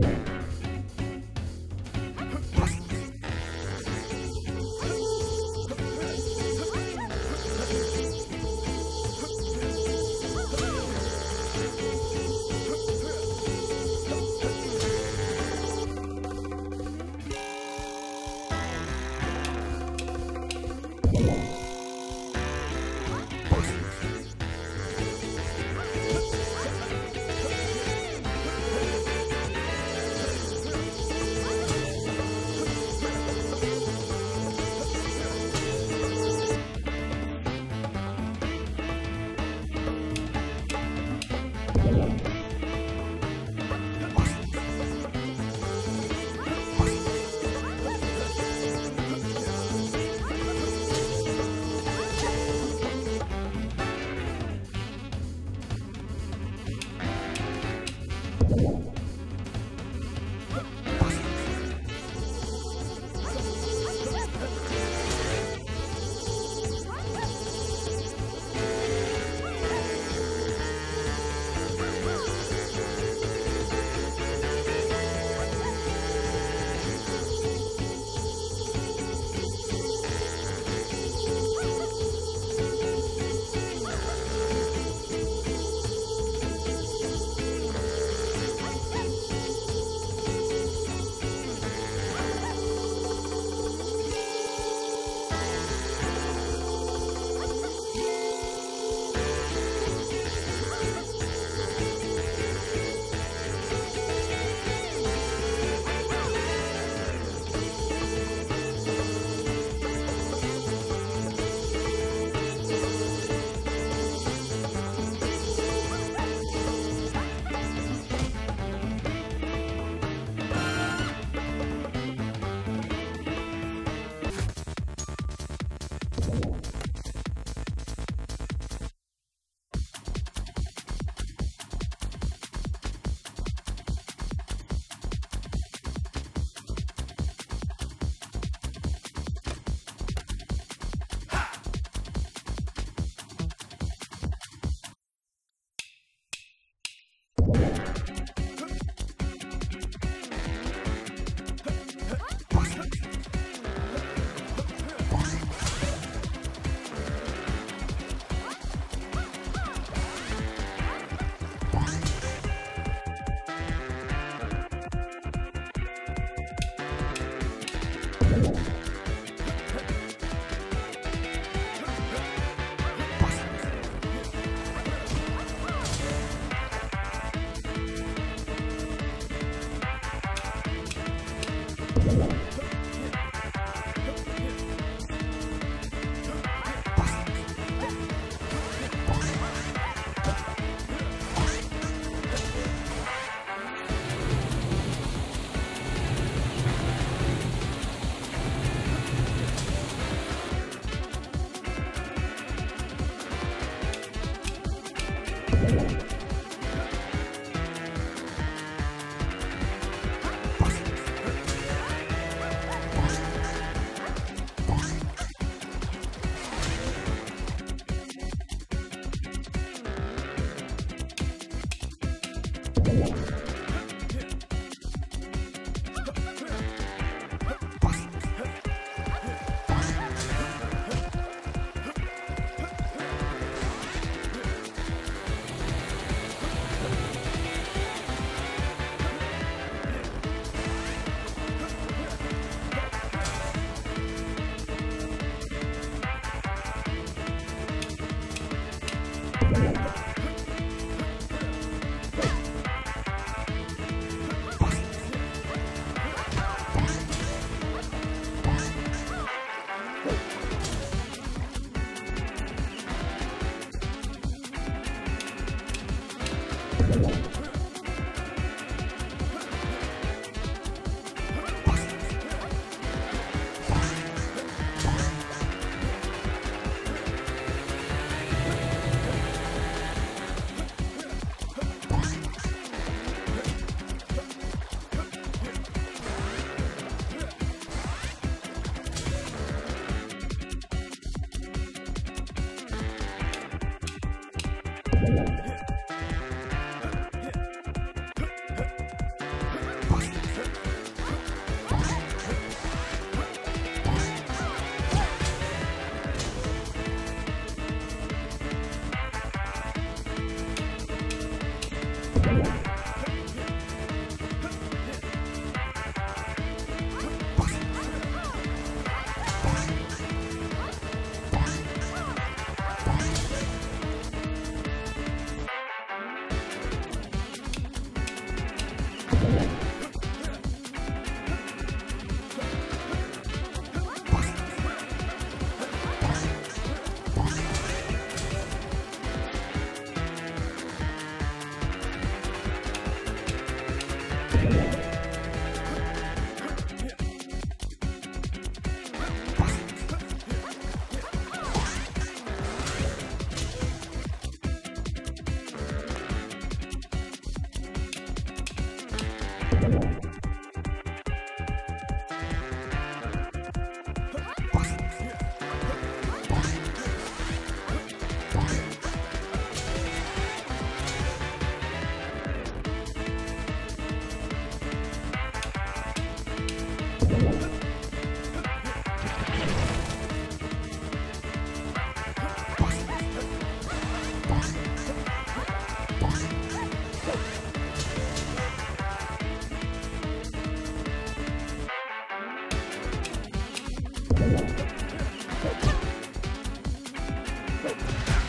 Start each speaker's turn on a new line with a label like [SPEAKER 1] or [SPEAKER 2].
[SPEAKER 1] Thank you. you Thank you.
[SPEAKER 2] Thank you.